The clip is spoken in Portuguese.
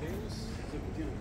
Deus, executivo.